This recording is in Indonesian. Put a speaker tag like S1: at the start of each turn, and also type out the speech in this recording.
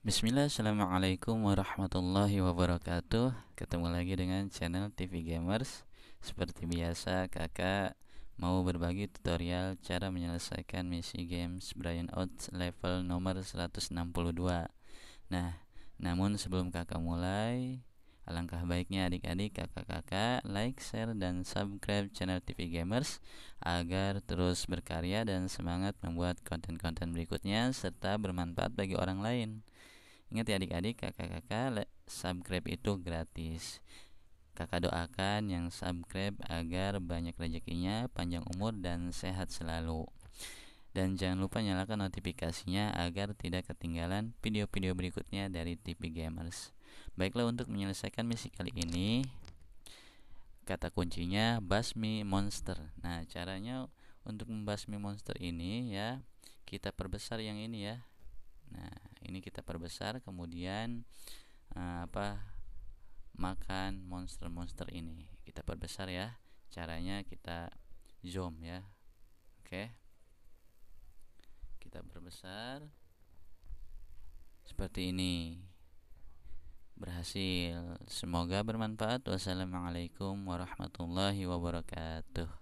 S1: Bismillah, Assalamualaikum warahmatullahi wabarakatuh. Ketemu lagi dengan channel TV Gamers. Seperti biasa kakak mau berbagi tutorial cara menyelesaikan misi games Brian Out level nomor 162 Nah, namun sebelum kakak mulai Alangkah baiknya adik-adik, kakak-kakak like, share, dan subscribe channel TV Gamers agar terus berkarya dan semangat membuat konten-konten berikutnya serta bermanfaat bagi orang lain. Ingat ya adik-adik, kakak-kakak, subscribe itu gratis. Kakak doakan yang subscribe agar banyak rezekinya, panjang umur, dan sehat selalu. Dan jangan lupa nyalakan notifikasinya agar tidak ketinggalan video-video berikutnya dari TV Gamers. Baiklah untuk menyelesaikan misi kali ini, kata kuncinya basmi monster. Nah, caranya untuk membasmi monster ini ya, kita perbesar yang ini ya nah ini kita perbesar kemudian uh, apa makan monster-monster ini. Kita perbesar ya caranya kita zoom ya. Oke. Kita perbesar. Seperti ini. Berhasil. Semoga bermanfaat. Wassalamualaikum warahmatullahi wabarakatuh